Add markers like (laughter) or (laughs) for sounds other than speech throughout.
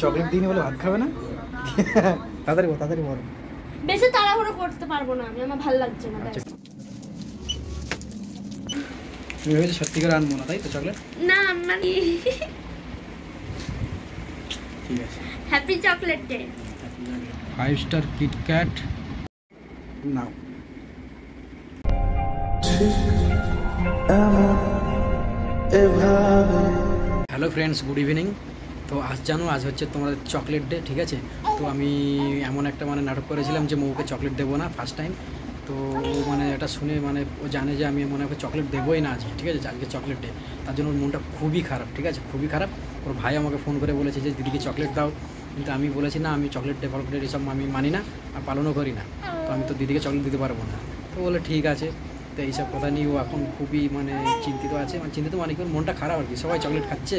Chocolate দিইনি বলে ভাত খাবে না? তাড়াতাড়ি বল তাড়াতাড়ি বল। বেশি তাড়াহুড়ো করতে পারব না আমি আমার ভালো লাগছে না আচ্ছা। তুমি ভেবেছো সত্যি করে আনব না তাই তো চকলেট? না মানে ঠিক আছে। Happy chocolate day five star KitKat নাও হ্যালো ফ্রেন্ডস গুড ইভিনিং তো আজ জানো, আজ হচ্ছে তোমার চকলেট ডে ঠিক আছে? তো আমি এমন একটা মানে নাটক করেছিলাম যে মৌকে চকলেট দেবো না ফার্স্ট টাইম তো ও মানে এটা শুনে মানে ও জানে যে আমি মনে হয় চকলেট দেবোই না আজকে, ঠিক আছে? আজকে চকলেট ডে তার জন্য ওর মনটা খুবই খারাপ, ঠিক আছে? খুবই খারাপ। ওর ভাই আমাকে ফোন করে বলেছে যে, দিদিকে চকলেট দাও। কিন্তু আমি বলেছি, না, আমি চকলেট ডে ফকলেট এসব আমি মানি না আর পালনও করি না। তো আমি তো দিদিকে চকলেট দিতে পারব না। তো বলে, ঠিক আছে। তো এইসব কথা নিয়ে ও এখন খুবই মানে চিন্তিত আছে। মানে চিন্তিত মানে কি মনটা খারাপ আর কি। সবাই চকলেট খাচ্ছে।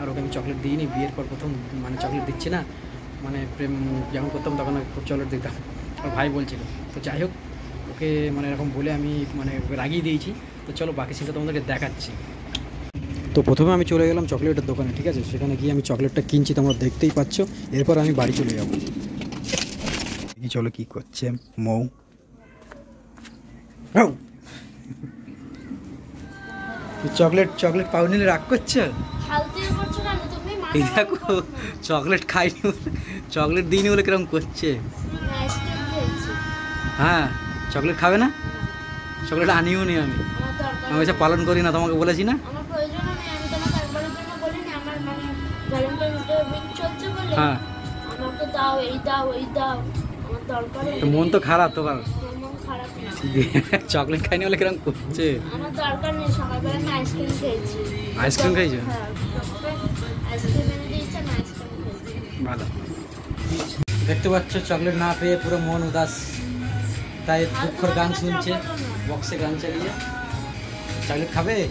আর ওকে আমি চকলেট দিইনি, বিয়ের পর প্রথম মানে চকলেট দিচ্ছি না। মানে প্রেম যখন করতাম তখন খুব চকলেট দিতাম। আর ভাই বলছিল, তো যাই হোক, ওকে মানে এরকম বলে আমি মানে রাগিয়ে দিয়েছি। তো চলো বাকি সিনটা তোমাদেরকে দেখাচ্ছি। তো প্রথমে আমি চলে গেলাম চকলেটের দোকানে, ঠিক আছে? সেখানে গিয়ে আমি চকলেটটা কিনছি, তোমরা দেখতেই পাচ্ছ। এরপর আমি বাড়ি চলে যাব। চলো কি করছে মৌ। চকলেট চকলেট পাউনি রাগ করছে? এই দেখো চকলেট খাইনি চকলেট দিইনি বলে কীরকম করছে? হ্যাঁ চকলেট খাবে না? চকলেট আনিও নি আমি। আমি এসব পালন করি না তোমাকে বলেছি না? মানে হ্যাঁ। মন তো খারাপ তোমার। (laughs) চকলেট খাইনি বলে কীরকম করছে? আমার দরকার নেই সকালবেলা আমি আইসক্রিম খেয়েছি। আইসক্রিম? হ্যাঁ খেয়েছি? ভালো। দেখতে পাচ্ছ চকলেট না পেয়ে পুরো মন উদাস। তাই দুঃখর গান শুনছে। বক্সে গান চালিয়ে। চকলেট খাবে? (laughs)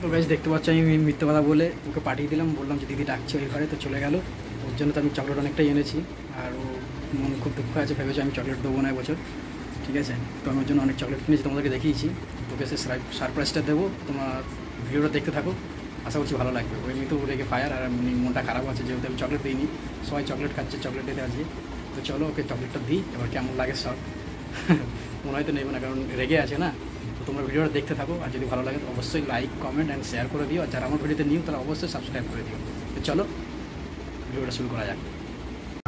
তো বেশ দেখতে পাচ্ছ আমি মিথ্যে কথা বলে ওকে পাঠিয়ে দিলাম। বললাম যে দিদি ডাকছে ওই ঘরে তো চলে গেল। ওর জন্য তো আমি চকলেট অনেকটাই এনেছি। আর ও মন খুব দুঃখ আছে, ভেবেছে আমি চকলেট দেবো না এবছর। ঠিক আছে? তো আমি ওর জন্য অনেক চকলেট কিনেছি, তোমাদেরকে দেখিয়েছি। তোকে সে সারপ্রাইজটা দেবো। তোমার ভিডিওটা দেখতে থাকো। আশা করছি ভালো লাগবে। ওই এমনিতেও রেগে ফায়ার আর মনটা খারাপ আছে, যেহেতু আমি চকলেট দিইনি। সবাই চকলেট খাচ্ছে চকলেট দিতে আছে তো চলো ওকে চকলেটটা দিই, এবার কেমন লাগে সব। (laughs) মনে হয় তো নেবে না, কারণ রেগে আছে না। তো তোমরা ভিডিওটা দেখতে থাকো, আর যদি ভালো লাগে তো অবশ্যই লাইক কমেন্ট অ্যান্ড শেয়ার করে দিও। আর যারা আমার ভিডিওতে নিও তারা অবশ্যই সাবস্ক্রাইব করে দিও। তো চলো ভিডিওটা শুরু করা যাক।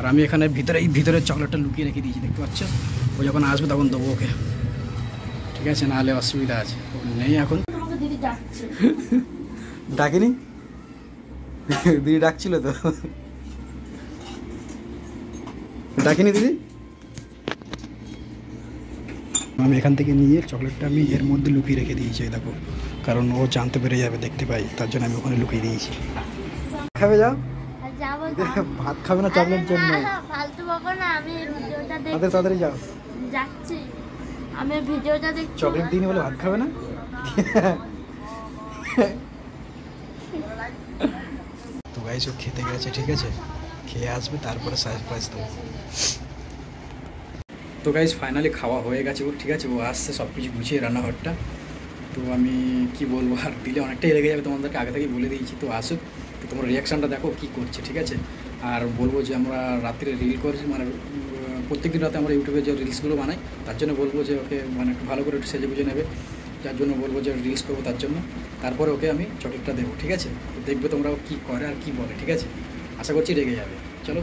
আর আমি এখানে ভিতরে এই ভিতরে চকলেটটা লুকিয়ে রেখে দিয়েছি দেখতে পাচ্ছ? ও যখন আসবে তখন দেবো ওকে। ঠিক আছে নাহলে অসুবিধা আছে। ও নেই এখন। ডাকিনি? দিদি ডাকছিল তো। ডাকিনি দিদি? আমি এখান থেকে নিয়ে চকলেটটা আমি এর মধ্যে লুকিয়ে রেখে দিয়েছি দেখো। কারণ ও জানতে পেরে যাবে দেখতে পাই। তার জন্য আমি ওখানে লুকিয়ে দিয়েছি। খাবে যাও। ভাত খাবে না চকলেট জন্য? আরে ফালতু বকো না আমি ভিডিওটা দেখছি। তাড়াতাড়ি যাও। যাচ্ছি। আমি ভিডিওটা দেখছি। চকলেট দিইনি বলে ভাত খাবে না? তো গাইস ও খেতে গেছে ঠিক আছে? খেয়ে আসবে তারপরে সারপ্রাইজ দেবো। তো গাইস ফাইনালি খাওয়া হয়ে গেছে ওর ঠিক আছে? ও আসছে সব কিছু গুছিয়ে রান্নাঘরটা। তো আমি কি বলব, আর দিলে অনেকটাই লেগে যাবে তোমাদেরকে, আগে থেকেই বলে দিয়েছি, তো আসুক। তো তোমার রিয়াকশানটা দেখো কী করছে, ঠিক আছে? আর বলব যে আমরা রাত্রে রিল করছি মানে প্রত্যেকদিন রাতে আমরা ইউটিউবে যে রিলসগুলো বানাই, তার জন্য বলব যে ওকে মানে একটু ভালো করে একটু সেজে বুঝে নেবে। যার জন্য বলব যে রিলস করব তার জন্য। তারপরে ওকে আমি চকলেটটা দেবো, ঠিক আছে? তো দেখবে তোমরা ও কী করে আর কী বলে, ঠিক আছে? আশা করছি রেগে যাবে। চলো।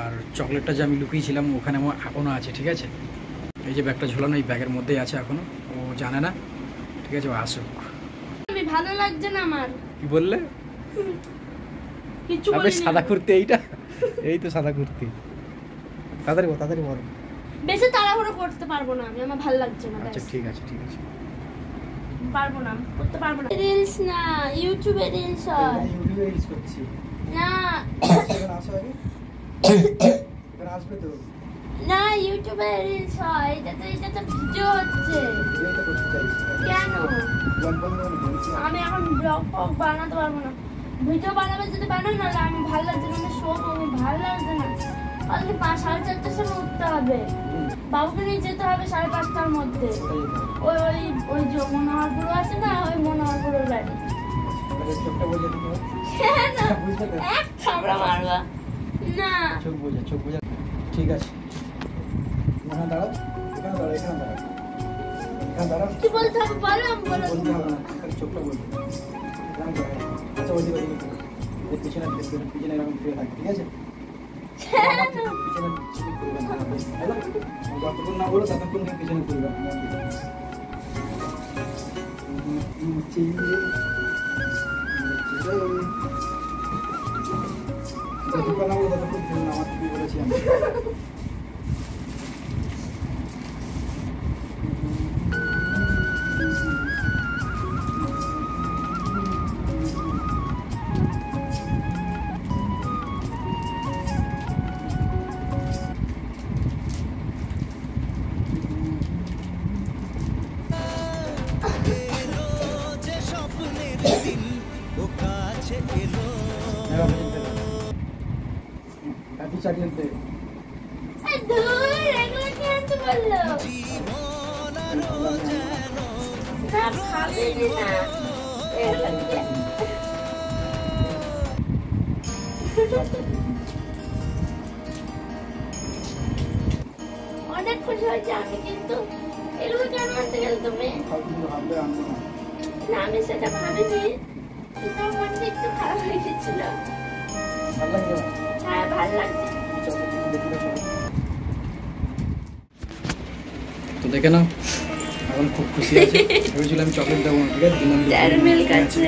আর চকলেটটা যে আমি লুকিয়েছিলাম, ওখানে আমার এখনও আছে, ঠিক আছে? এই যে ব্যাগটা ঝোলানো, এই ব্যাগের মধ্যেই আছে এখনও ও জানে না। ঠিক আছে ও আসুক। আমি ভালো লাগছে না আমার? কি বললে? কিছু বলিনি। সাদা কুর্তি এইটা? এই তো সাদা কুর্তি। তাড়াতাড়ি বল তাড়াতাড়ি বল। বেশি তাড়াহুড়ো করতে পারব না আমি আমার ভালো লাগছে না আচ্ছা ঠিক আছে ঠিক আছে। পারব না করতে পারব না। রিলস না ইউটিউবে রিলস হয়। ইউটিউবে রিলস করছি। না। আসো আগে। আসবে তো। না ইউটিউবের রিলস হয় এটা তো এটা তো ভিডিও হচ্ছে। কেন? আমি এখন ব্লগ ফগ বানাতে পারব না। ভিডিও বানাবে যদি বানাও না আমি ভালো লাগছে না মানে আমি শো আমি ভালো লাগছে না। আজকে পাঁচ সাড়ে চারটার সময় উঠতে হবে। বাবুকে নিয়ে যেতে হবে সাড়ে পাঁচটার মধ্যে। ওই ওই ওই যে মনোহরপুরও আছে না ওই মনোহরপুরের বাড়ি। না। ঠিক আছে। এখানে দাঁড়াও এখানে দাঁড়াও এখানে দাঁড়াও। এখানে দাঁড়াও। কি বলতে হবে বলো আমি বলে। বলতে হবে না চোখটা দাঁড়াও আচ্ছা ঘুরো। পিছনে পিছনে এরকম ফিরে থাকে ঠিক আছে? আমি যতক্ষণ না বলো ততক্ষণ পিছনে ঘুরবে যতক্ষণ না বলো ততক্ষণ আমার কি বলেছি আমি? কি? অনেক খুশি হয়েছে আমি কিন্তু এগুলো কেন আনতে গেলে তুমি? না। আমি সেটা ভাবিনি কিন্তু আমার একটু খারাপ হয়ে গেছিল হ্যাঁ ভালো লাগছে। তো দেখে নাও এখন খুব খুশি আছে। ভেবেছিলাম চকলেট দেবো ঠিক আছে? দুটো। আছে।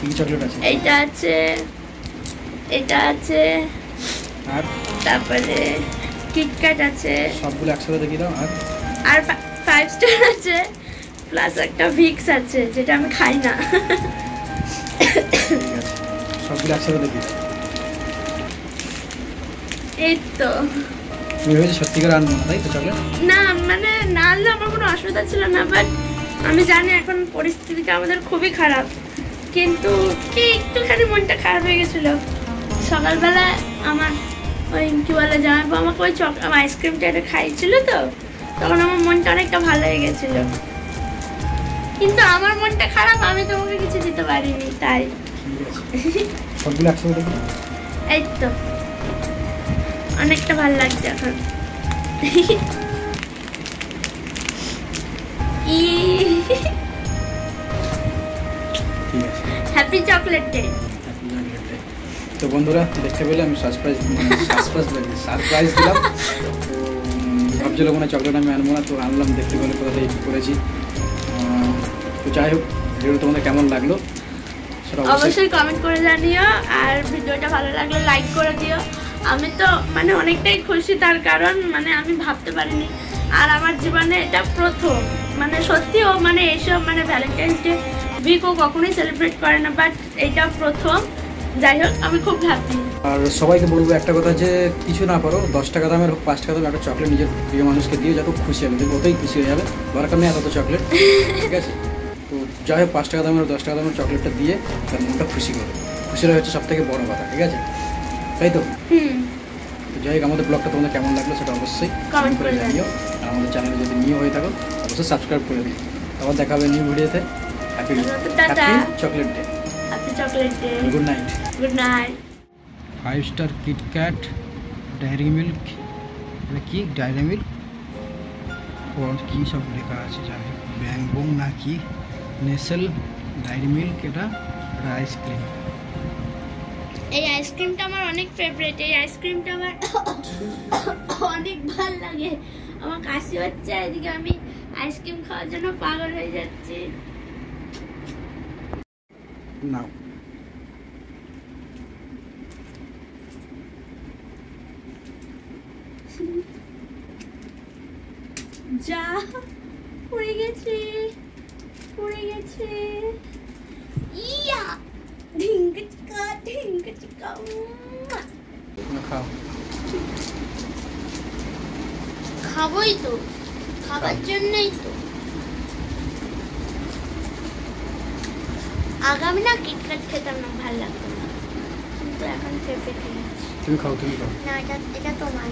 কি চকলেট আছে? এইটা আছে। এটা আছে। আর? তারপরে কিটক্যাট আছে। সবগুলো একসাথে দেখিয়ে দাও। আর? আর ফাইভ স্টার আছে। প্লাস একটা ভিক্স আছে যেটা আমি খাই না। সবগুলো একসাথে দেখিয়ে দাও। এই তো তুমি ভেবেছি সত্যিকার আনব না, তাই তো চকলেট? না মানে না আনলে আমার কোনো অসুবিধা ছিল না বাট আমি জানি এখন পরিস্থিতিটা আমাদের খুবই খারাপ। কিন্তু কি একটুখানি মনটা খারাপ হয়ে গেছিল। সকালবেলা আমার ওই কি বলে জামাইবু আমাকে ওই চক আইসক্রিমটা এটা খাইছিল তো তখন আমার মনটা অনেকটা ভালো হয়ে গেছিল। কিন্তু আমার মনটা খারাপ আমি তোমাকে কিছু দিতে পারিনি তাই। সবগুলো একসাথে এই তো অনেকটা ভালো লাগছে এখন। ই। Happy chocolate day. তো বন্ধুরা দেখতে পেলে আমি সারপ্রাইজ সারপ্রাইজ লাগে সারপ্রাইজ দিলাম। ভাবছিলাম মনে চকলেট আমি আনব না তো আনলাম দেখতে পেলে কোথা থেকে করেছি। তো যাই হোক ভিডিওটা তোমাদের কেমন লাগল অবশ্যই কমেন্ট করে জানিও আর ভিডিওটা ভালো লাগলে লাইক করে দিও। আমি তো মানে অনেকটাই খুশি তার কারণ মানে আমি ভাবতে পারিনি। আর আমার জীবনে এটা প্রথম। মানে সত্যিও মানে এইসব মানে ভ্যালেন্টাইন্স ডে উইকও কখনোই সেলিব্রেট করে না বাট এটা প্রথম। যাই হোক, আমি খুব হ্যাপি আর সবাইকে বলব একটা কথা যে, কিছু না করো দশ টাকা দামের হোক, পাঁচ টাকা দামের একটা চকলেট নিজের প্রিয় মানুষকে দিয়ে যত খুশি হবে। ওতেই খুশি হয়ে যাবে। দরকার নেই এত চকলেট ঠিক আছে? তো যাই হোক, পাঁচ টাকা দামের দশ টাকা দামের চকলেটটা দিয়ে তার মনটা খুশি করো। খুশিটা হচ্ছে সব থেকে বড় কথা, ঠিক আছে? তাই তো? হুম। তো যাই হোক আমাদের ব্লগটা তোমাদের কেমন লাগল সেটা অবশ্যই কমেন্ট করে জানিও। আর আমাদের চ্যানেলে যদি নিউ হয়ে থাকো অবশ্যই সাবস্ক্রাইব করে দিও। আবার দেখা হবে নিউ ভিডিওতে happy happy chocolate day happy chocolate day good night good night five star KitKat dairy milk এটা কি? ডায়েরি মিল্ক কী সব লেখা আছে যাই হোক। ব্যাংবং না কি নেসেল ডায়েরি মিল্ক এটা এটা আইসক্রিম এই আইসক্রিমটা আমার অনেক ফেভারিট এই আইসক্রিমটা আমার অনেক ভালো লাগে। আমার কাশি হচ্ছে এদিকে আমি আইসক্রিম খাওয়ার জন্য পাগল হয়ে যাচ্ছি। নাও। যা পড়ে গেছে পড়ে গেছে। ইয়া! ঢিঙ্কা চিকা ঢিঙ্কা চিকা খাও খাবোই তো। খাবার জন্যই তো। আগামী না কিটকাট খেতাম না ভালো লাগতো না। কিন্তু এখন ফেভারিট হয়ে তুমি খাও তুমি খাও। না এটা এটা তোমার।